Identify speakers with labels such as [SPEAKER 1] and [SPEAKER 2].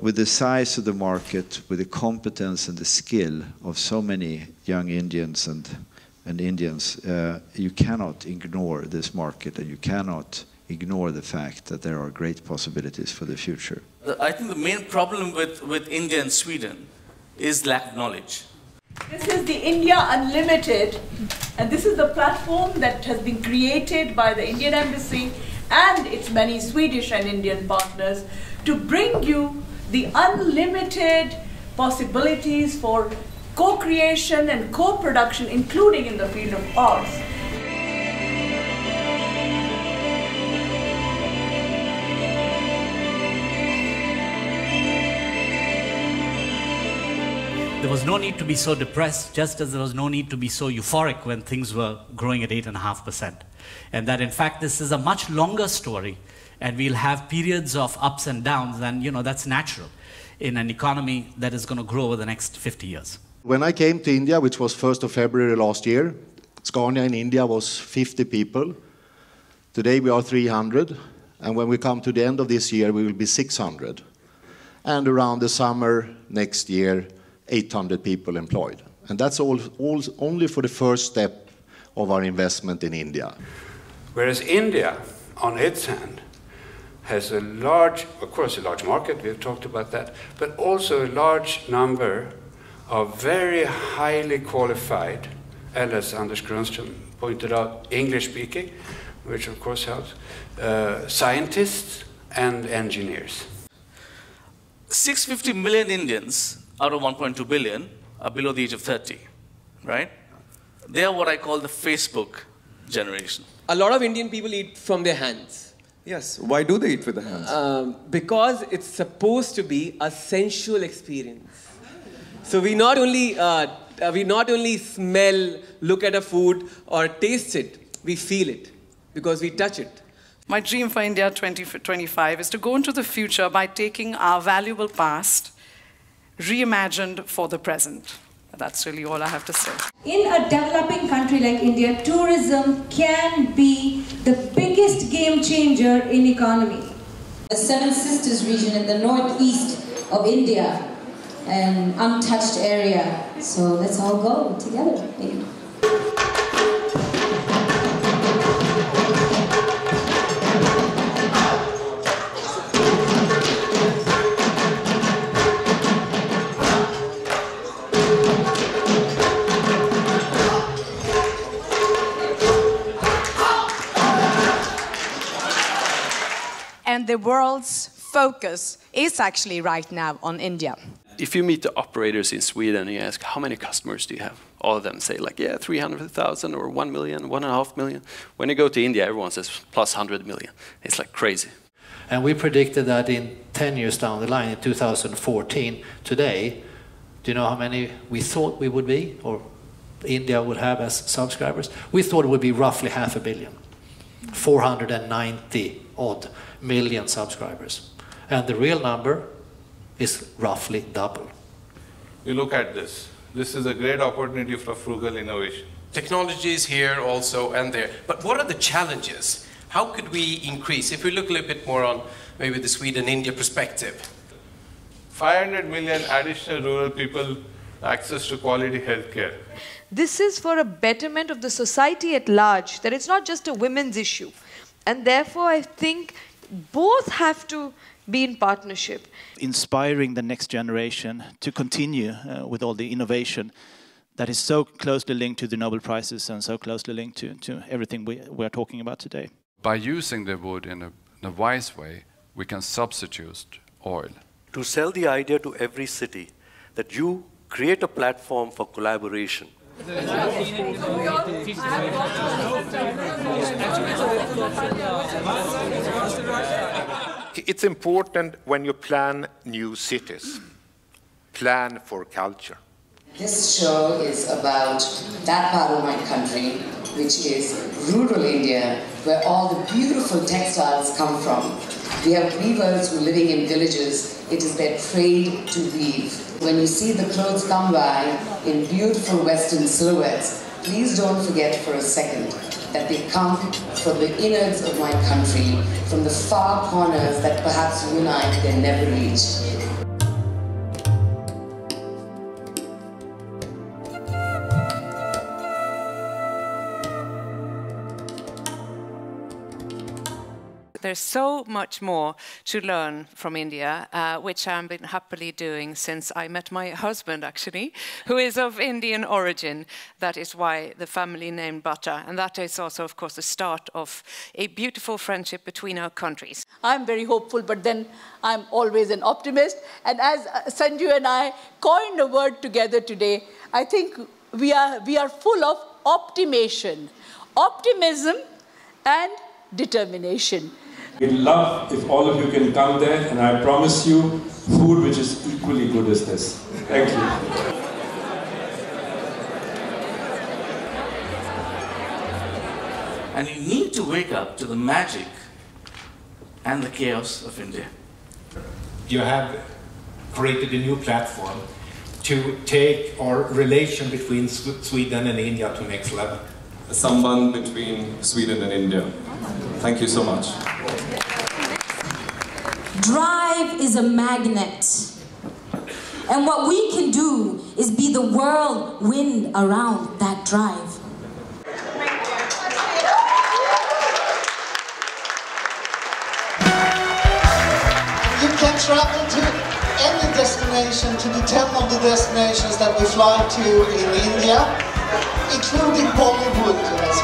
[SPEAKER 1] With the size of the market, with the competence and the skill of so many young Indians and, and Indians, uh, you cannot ignore this market and you cannot ignore the fact that there are great possibilities for the future.
[SPEAKER 2] I think the main problem with, with India and Sweden is lack of knowledge.
[SPEAKER 3] This is the India Unlimited, and this is the platform that has been created by the Indian Embassy and its many Swedish and Indian partners to bring you the unlimited possibilities for co creation and co production, including in the field of arts.
[SPEAKER 4] There was no need to be so depressed, just as there was no need to be so euphoric when things were growing at 8.5%. And that, in fact, this is a much longer story, and we'll have periods of ups and downs, and you know, that's natural in an economy that is going to grow over the next 50 years.
[SPEAKER 5] When I came to India, which was 1st of February last year, Scania in India was 50 people. Today we are 300, and when we come to the end of this year, we will be 600. And around the summer next year, 800 people employed. And that's all, all, only for the first step of our investment in India.
[SPEAKER 6] Whereas India, on its hand, has a large, of course, a large market, we've talked about that, but also a large number of very highly qualified, and as Anders Grönström pointed out, English speaking, which of course helps, uh, scientists and engineers.
[SPEAKER 2] 650 million Indians out of 1.2 billion are below the age of 30, right? They are what I call the Facebook generation.
[SPEAKER 7] A lot of Indian people eat from their hands.
[SPEAKER 8] Yes. Why do they eat with the hands?
[SPEAKER 7] Um, because it's supposed to be a sensual experience. So we not only uh, we not only smell, look at a food, or taste it, we feel it because we touch it.
[SPEAKER 9] My dream for India 2025 is to go into the future by taking our valuable past reimagined for the present. That's really all I have to say.
[SPEAKER 10] In a developing country like India, tourism can be the biggest game changer in economy.
[SPEAKER 11] The Seven Sisters region in the northeast of India, an untouched area. So let's all go together.
[SPEAKER 12] And the world's focus is actually right now on India.
[SPEAKER 13] If you meet the operators in Sweden and you ask how many customers do you have, all of them say like, yeah, 300,000 or 1 million, 1.5 million. When you go to India, everyone says plus 100 million. It's like crazy.
[SPEAKER 14] And we predicted that in 10 years down the line, in 2014, today, do you know how many we thought we would be, or India would have as subscribers? We thought it would be roughly half a billion, 490 odd million subscribers. And the real number is roughly double.
[SPEAKER 15] You look at this. This is a great opportunity for frugal innovation.
[SPEAKER 16] Technology is here also and there. But what are the challenges? How could we increase? If we look a little bit more on maybe the Sweden-India perspective.
[SPEAKER 15] 500 million additional rural people access to quality healthcare.
[SPEAKER 17] This is for a betterment of the society at large, that it's not just a women's issue. And therefore, I think both have to be in partnership.
[SPEAKER 18] Inspiring the next generation to continue uh, with all the innovation that is so closely linked to the Nobel Prizes and so closely linked to, to everything we, we are talking about today.
[SPEAKER 19] By using the wood in a, in a wise way, we can substitute oil.
[SPEAKER 20] To sell the idea to every city that you create a platform for collaboration
[SPEAKER 6] it's important when you plan new cities, plan for culture.
[SPEAKER 11] This show is about that part of my country, which is rural India, where all the beautiful textiles come from. We have weavers who are living in villages. It is their trade to weave. When you see the clothes come by in beautiful Western silhouettes, please don't forget for a second that they come from the innards of my country, from the far corners that perhaps you and I can never reach.
[SPEAKER 21] There's so much more to learn from India, uh, which I've been happily doing since I met my husband, actually, who is of Indian origin. That is why the family name Bhatta. And that is also, of course, the start of a beautiful friendship between our countries.
[SPEAKER 3] I'm very hopeful, but then I'm always an optimist. And as uh, Sanju and I coined a word together today, I think we are, we are full of optimation, optimism and determination.
[SPEAKER 22] We'd love if all of you can come there, and I promise you food which is equally good as this. Thank you.
[SPEAKER 2] And you need to wake up to the magic and the chaos of India.
[SPEAKER 23] You have created a new platform to take our relation between Sweden and India to next level.
[SPEAKER 24] A samband between Sweden and India. Thank you so much.
[SPEAKER 25] Drive is a magnet. And what we can do is be the whirlwind around that drive.
[SPEAKER 26] You can travel to any destination, to the 10 of the destinations that we fly to in India, including Bollywood.